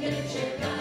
get your gun.